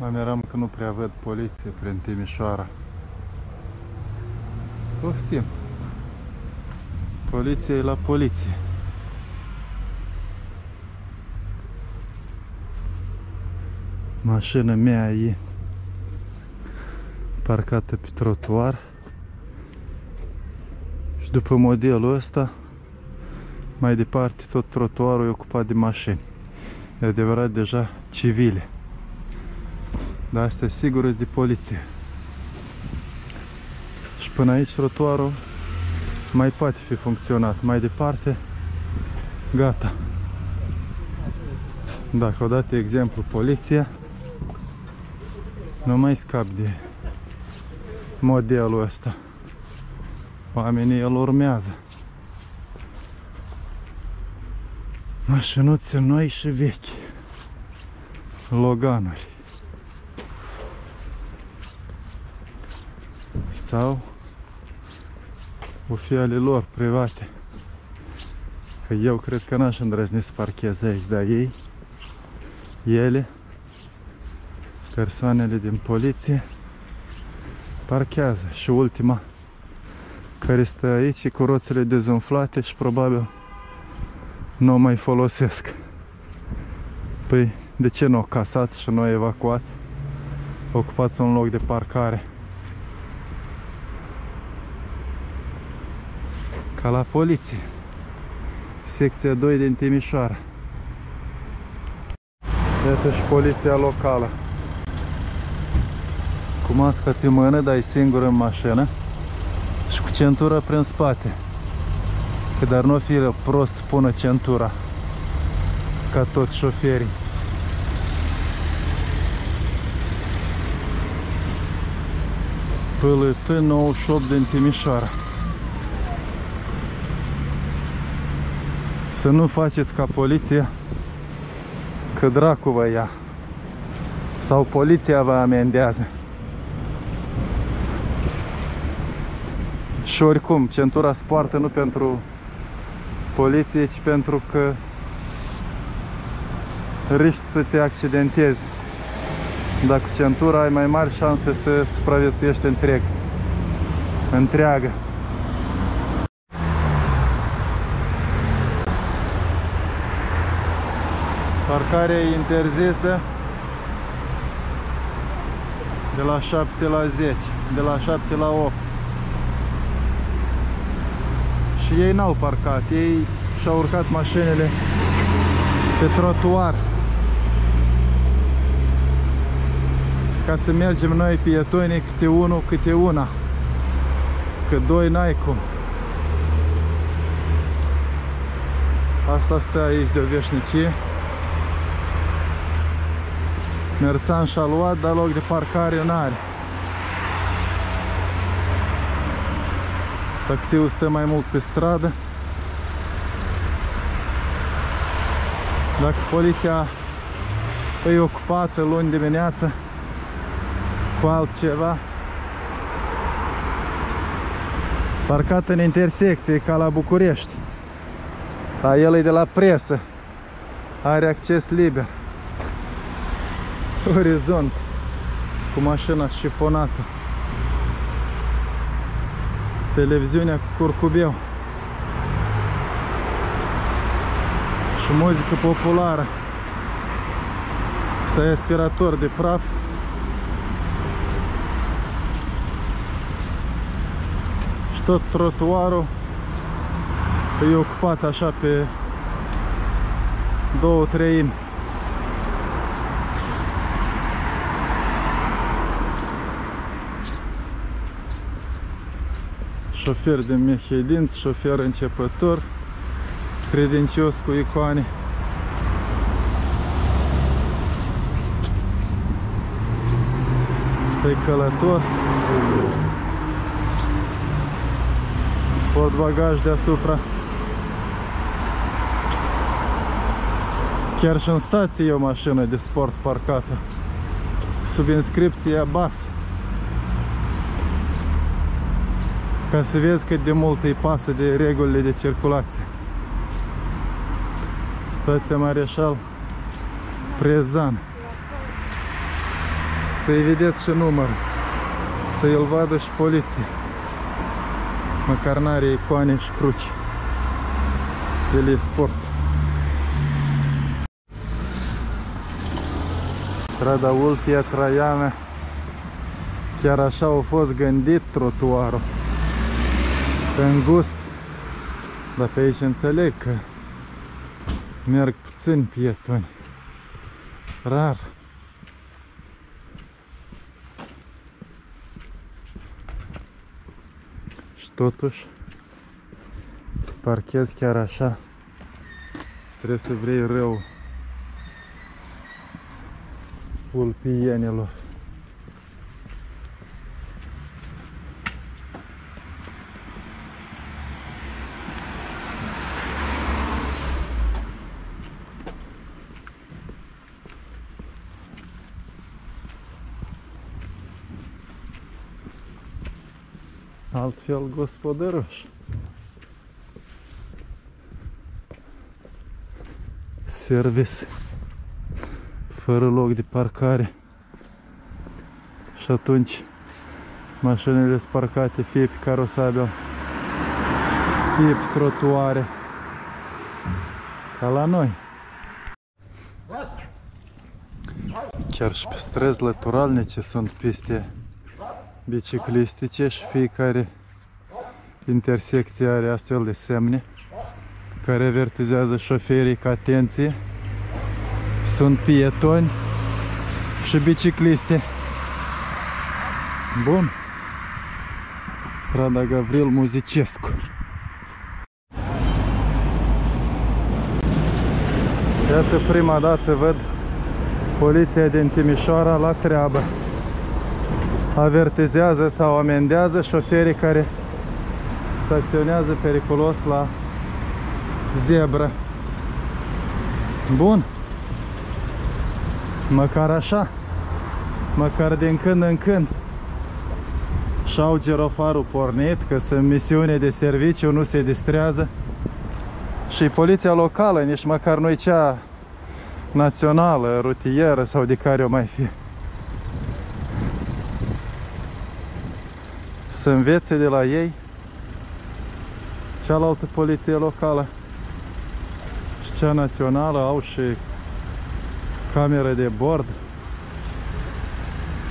Mă miram că nu prea văd poliție prin Timișoara. Poftim. Poliția e la poliție. Mașina mea e parcată pe trotuar. Și după modelul ăsta, mai departe tot trotuarul e ocupat de mașini. E adevărat deja civile. Dar astea sigur sunt de poliție. Și până aici trotuarul mai poate fi funcționat. Mai departe, gata. Dacă o dată exemplu poliția, nu mai scap de modelul ăsta. Oamenii îl urmează. Mașinuțe noi și vechi. Loganuri. Sau o fi ale lor private. Că eu cred că n-aș îndrăzni să parchez aici, dar ei, ele, persoanele din poliție, parchează. Și ultima care stă aici cu roțile dezumflate și probabil nu o mai folosesc. Păi, de ce nu o casați și nu o evacuați? Ocupați un loc de parcare. Ca la poliție. Secția 2 din Timișoara. Iată și poliția locală. Cu masca pe mână, dar e singur în mașină. Și cu centura prin spate. Că dar nu fi prost să pună centura. Ca toți șoferii. PLT 98 din Timișoara. Să nu faceți ca poliția Că dracu vă ia Sau poliția vă amendează Și oricum, centura spoartă nu pentru poliție, ci pentru că riști să te accidentezi. Dacă centura ai mai mari șanse să supraviețuiești întreg. Întreagă. Parcarea e interzisă de la 7 la 10, de la 7 la 8. Și ei n-au parcat, ei și-au urcat mașinile pe trotuar. Ca să mergem noi pietonii câte unul, câte una. Că doi n-ai cum. Asta stă aici de o veșnicie. Merțan și-a luat, dar loc de parcare n-are. Taxiul stă mai mult pe stradă. Dacă poliția e ocupată luni dimineață cu altceva, parcat în intersecție ca la București. Dar el e de la presă. Are acces liber orizont cu mașina șifonată. Televiziunea cu curcubeu și muzică populară. Asta e aspirator de praf. Și tot trotuarul e ocupat așa pe două treimi șofer de Mehedinț, șofer începător, credincios cu icoane. Asta e călător. Port bagaj deasupra. Chiar și în stație e o mașină de sport parcată. Sub inscripție BAS. Ca să vezi cât de mult îi pasă de regulile de circulație. Stația Mareșal Prezan. Să-i vedeți și numărul. Să îl vadă și poliție. Măcar n-are icoane și cruci. El e sport. Strada Ultia Traiana. Chiar așa a fost gândit trotuarul. Îngust. Dar pe aici înțeleg că merg puțin pietoni. Rar. Și totuși să parchezi chiar așa trebuie să vrei rău ulpienilor. Altfel gospodăroși. Service. Fără loc de parcare. Și atunci mașinile sunt parcate fie pe carosabil, fie pe trotuare. Ca la noi. Chiar și pe străzi lăturalnice sunt piste biciclistice și fiecare intersecție are astfel de semne care avertizează șoferii că atenție sunt pietoni și bicicliste. Bun. Strada Gavril Muzicescu. Iată prima dată văd poliția din Timișoara la treabă avertizează sau amendează șoferii care staționează periculos la zebră. Bun. Măcar așa. Măcar din când în când. Și-au girofarul pornit, că sunt misiune de serviciu, nu se distrează. Și poliția locală, nici măcar nu cea națională, rutieră sau de care o mai fie. să învețe de la ei cealaltă poliție locală. Și cea națională au și camere de bord.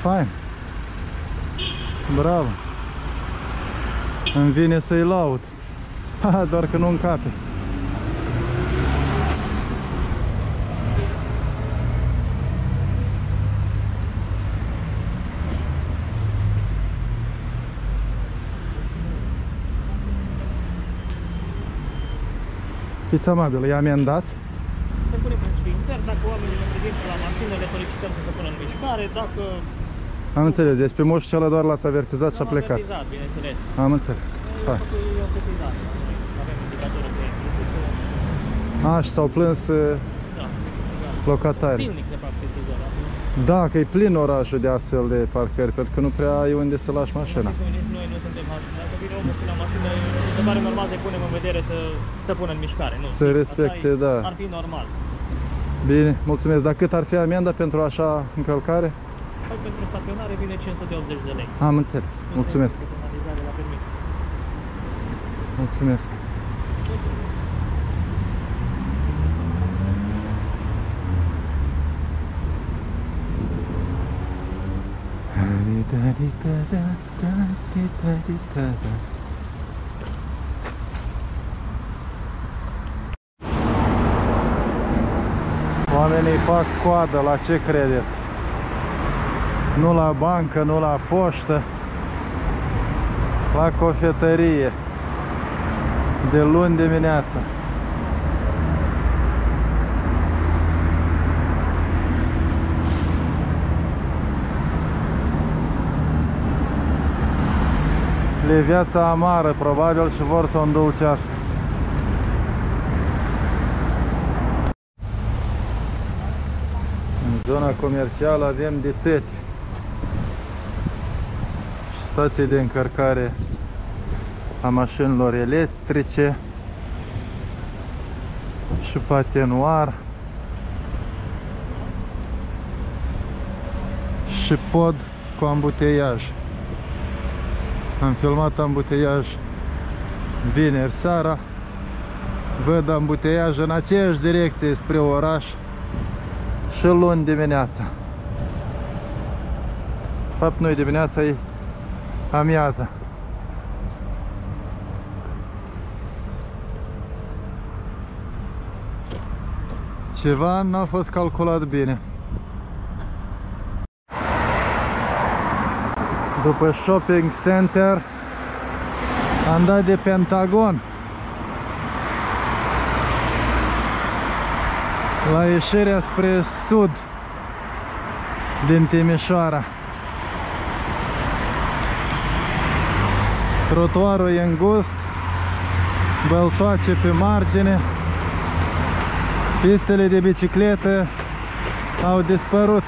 Fain. Bravo. Îmi vine să-i laud. Doar că nu încape Fiți amabil, i amendați? Se pune pe inter, dacă oamenii ne prezintă la mașină, le solicităm să se pună în mișcare, dacă... Am înțeles, deci pe moșul cel doar l-ați avertizat și a plecat. Am avertizat, bineînțeles. Am înțeles. Fai. E o sesizare. Avem indicatorul de A, și s-au plâns uh, Da, da. locatarii. Zilnic, de fapt, sesizarea. Da, că e plin orașul de astfel de parcări, pentru că nu prea ai unde să lași mașina. Noi nu suntem Dacă vine omul cu la mașină, se pare normal să punem în vedere să, să pună în mișcare. Nu? Să respecte, Asta e- da. Ar fi normal. Bine, mulțumesc. Dar cât ar fi amenda pentru așa încălcare? Păi pentru staționare vine 580 de lei. Am înțeles. Mulțumesc. Cu penalizare la permis. Mulțumesc. Oamenii fac coadă, la ce credeți? Nu la bancă, nu la poștă, la cofetărie de luni dimineața. Le viața amară, probabil, și vor să o îndulcească. În zona comercială avem de tete. Și stații de încărcare a mașinilor electrice și patenoar și pod cu ambuteiaj. Am filmat ambuteiaj vineri seara. Văd ambuteiaj în aceeași direcție spre oraș și luni dimineața. De fapt, nu dimineața, e amiaza. Ceva n-a fost calculat bine. După shopping center am dat de Pentagon la ieșirea spre sud din Timișoara. Trotuarul e îngust, băltoace pe margine, pistele de bicicletă au dispărut.